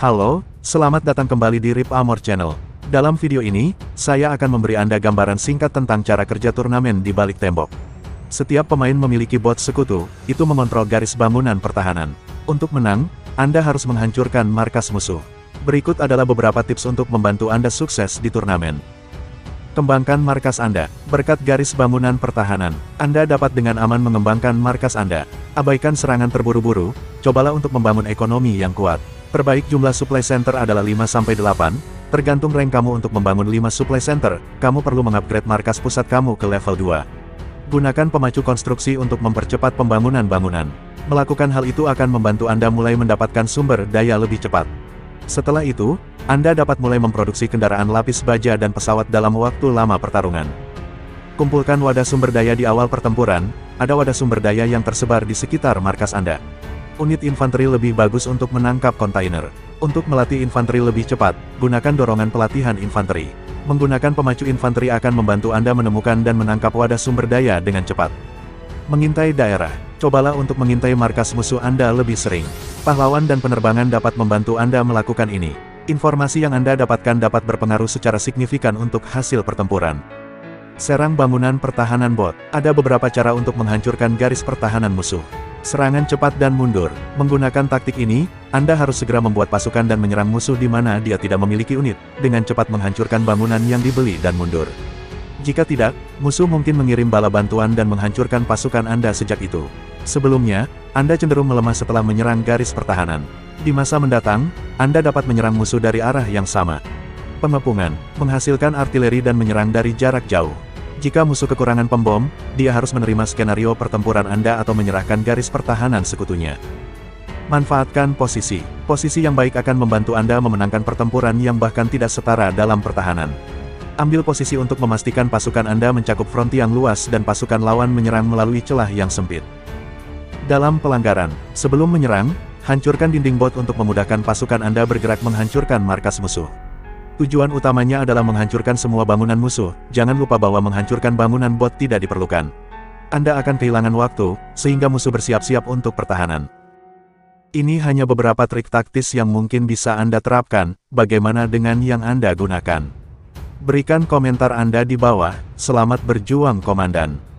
Halo, selamat datang kembali di Rip Armor Channel. Dalam video ini, saya akan memberi Anda gambaran singkat tentang cara kerja turnamen di balik tembok. Setiap pemain memiliki bot sekutu, itu mengontrol garis bangunan pertahanan. Untuk menang, Anda harus menghancurkan markas musuh. Berikut adalah beberapa tips untuk membantu Anda sukses di turnamen. Kembangkan markas Anda. Berkat garis bangunan pertahanan, Anda dapat dengan aman mengembangkan markas Anda. Abaikan serangan terburu-buru, cobalah untuk membangun ekonomi yang kuat. Perbaik jumlah supply center adalah 5-8, tergantung rank kamu untuk membangun 5 supply center, kamu perlu mengupgrade markas pusat kamu ke level 2. Gunakan pemacu konstruksi untuk mempercepat pembangunan bangunan. Melakukan hal itu akan membantu Anda mulai mendapatkan sumber daya lebih cepat. Setelah itu, Anda dapat mulai memproduksi kendaraan lapis baja dan pesawat dalam waktu lama pertarungan. Kumpulkan wadah sumber daya di awal pertempuran, ada wadah sumber daya yang tersebar di sekitar markas Anda. Unit infanteri lebih bagus untuk menangkap kontainer. Untuk melatih infanteri lebih cepat, gunakan dorongan pelatihan infanteri. Menggunakan pemacu infanteri akan membantu Anda menemukan dan menangkap wadah sumber daya dengan cepat. Mengintai daerah. Cobalah untuk mengintai markas musuh Anda lebih sering. Pahlawan dan penerbangan dapat membantu Anda melakukan ini. Informasi yang Anda dapatkan dapat berpengaruh secara signifikan untuk hasil pertempuran. Serang bangunan pertahanan bot. Ada beberapa cara untuk menghancurkan garis pertahanan musuh. Serangan cepat dan mundur. Menggunakan taktik ini, Anda harus segera membuat pasukan dan menyerang musuh di mana dia tidak memiliki unit, dengan cepat menghancurkan bangunan yang dibeli dan mundur. Jika tidak, musuh mungkin mengirim bala bantuan dan menghancurkan pasukan Anda sejak itu. Sebelumnya, Anda cenderung melemah setelah menyerang garis pertahanan. Di masa mendatang, Anda dapat menyerang musuh dari arah yang sama. Pengepungan, menghasilkan artileri dan menyerang dari jarak jauh. Jika musuh kekurangan pembom, dia harus menerima skenario pertempuran Anda atau menyerahkan garis pertahanan sekutunya. Manfaatkan posisi. Posisi yang baik akan membantu Anda memenangkan pertempuran yang bahkan tidak setara dalam pertahanan. Ambil posisi untuk memastikan pasukan Anda mencakup front yang luas dan pasukan lawan menyerang melalui celah yang sempit. Dalam pelanggaran, sebelum menyerang, hancurkan dinding bot untuk memudahkan pasukan Anda bergerak menghancurkan markas musuh. Tujuan utamanya adalah menghancurkan semua bangunan musuh, jangan lupa bahwa menghancurkan bangunan bot tidak diperlukan. Anda akan kehilangan waktu, sehingga musuh bersiap-siap untuk pertahanan. Ini hanya beberapa trik taktis yang mungkin bisa Anda terapkan, bagaimana dengan yang Anda gunakan. Berikan komentar Anda di bawah, selamat berjuang komandan.